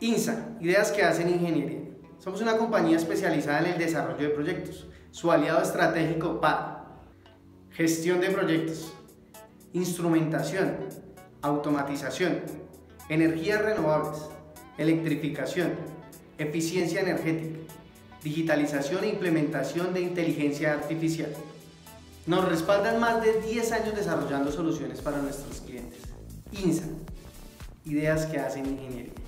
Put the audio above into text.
INSA, Ideas que hacen ingeniería. Somos una compañía especializada en el desarrollo de proyectos. Su aliado estratégico para gestión de proyectos, instrumentación, automatización, energías renovables, electrificación, eficiencia energética, digitalización e implementación de inteligencia artificial. Nos respaldan más de 10 años desarrollando soluciones para nuestros clientes. INSA, ideas que hacen ingeniería.